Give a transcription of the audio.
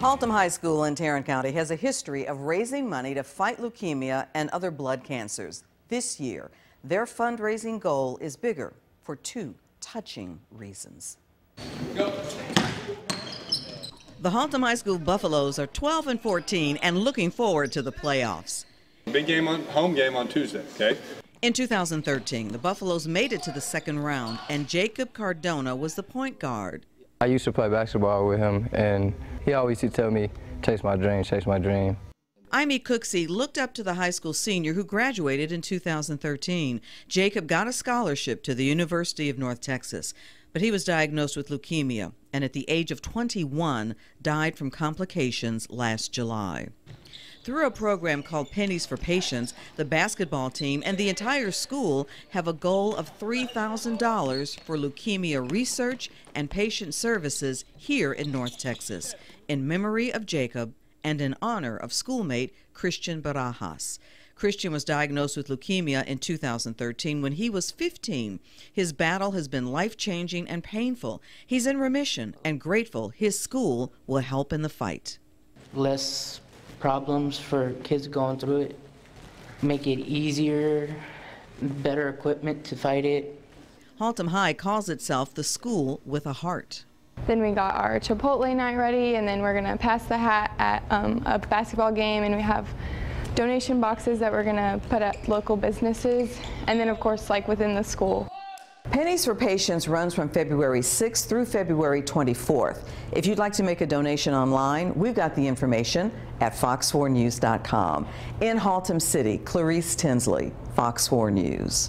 Haltom High School in Tarrant County has a history of raising money to fight leukemia and other blood cancers. This year, their fundraising goal is bigger for two touching reasons. Go. The Haltom High School Buffaloes are 12 and 14 and looking forward to the playoffs. Big game on home game on Tuesday, okay? In 2013, the Buffaloes made it to the second round, and Jacob Cardona was the point guard. I used to play basketball with him, and he always used to tell me, chase my dream, chase my dream. Amy Cooksey looked up to the high school senior who graduated in 2013. Jacob got a scholarship to the University of North Texas, but he was diagnosed with leukemia and at the age of 21 died from complications last July. Through a program called Pennies for Patients, the basketball team and the entire school have a goal of $3,000 for leukemia research and patient services here in North Texas, in memory of Jacob and in honor of schoolmate Christian Barajas. Christian was diagnosed with leukemia in 2013 when he was 15. His battle has been life changing and painful. He's in remission and grateful his school will help in the fight. Less problems for kids going through it, make it easier, better equipment to fight it. Haltom High calls itself the school with a heart. Then we got our Chipotle night ready, and then we're going to pass the hat at um, a basketball game, and we have donation boxes that we're going to put at local businesses, and then of course like within the school. Pennies for Patients runs from February 6th through February 24th. If you'd like to make a donation online, we've got the information at fox4news.com. In Haltom City, Clarice Tinsley, Fox 4 News.